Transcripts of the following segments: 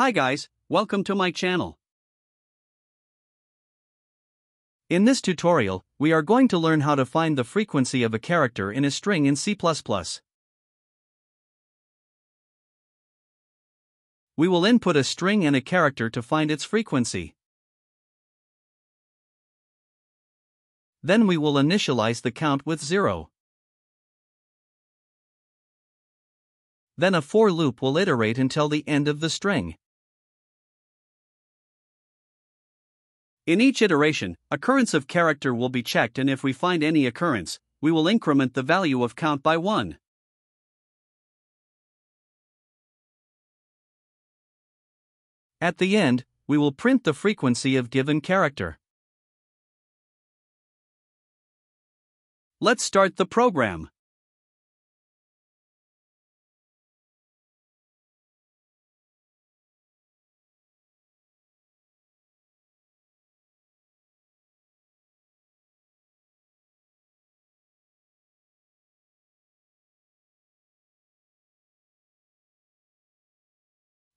Hi guys, welcome to my channel. In this tutorial, we are going to learn how to find the frequency of a character in a string in C++. We will input a string and a character to find its frequency. Then we will initialize the count with 0. Then a for loop will iterate until the end of the string. In each iteration, occurrence of character will be checked and if we find any occurrence, we will increment the value of count by 1. At the end, we will print the frequency of given character. Let's start the program.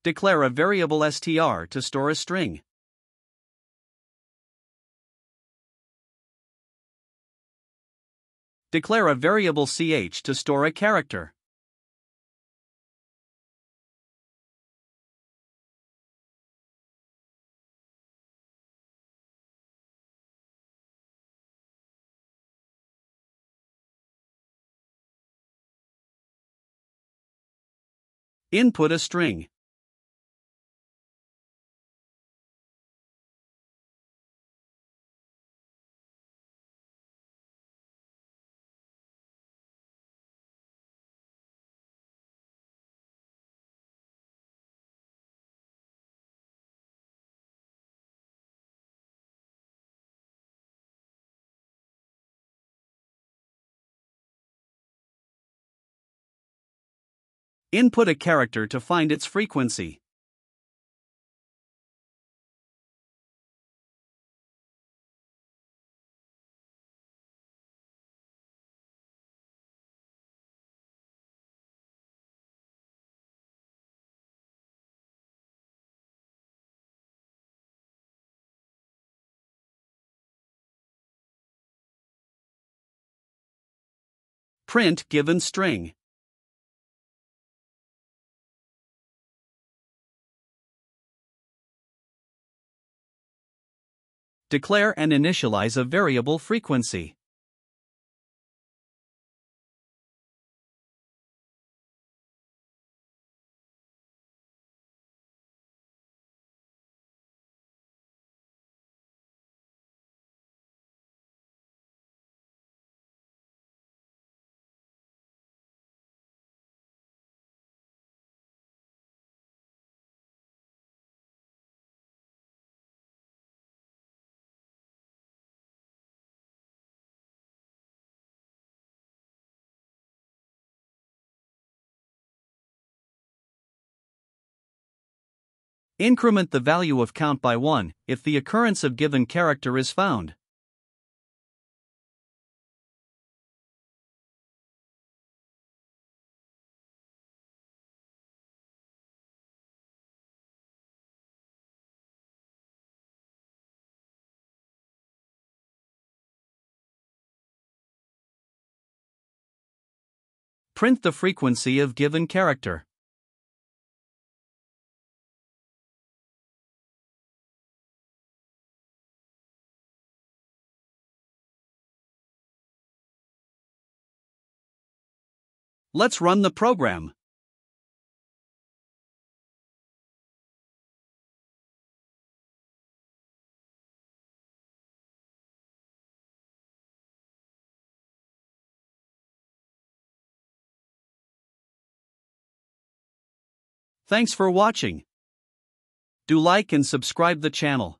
Declare a variable str to store a string. Declare a variable ch to store a character. Input a string. Input a character to find its frequency. Print given string. Declare and initialize a variable frequency. Increment the value of count by 1 if the occurrence of given character is found. Print the frequency of given character. Let's run the program. Thanks for watching. Do like and subscribe the channel.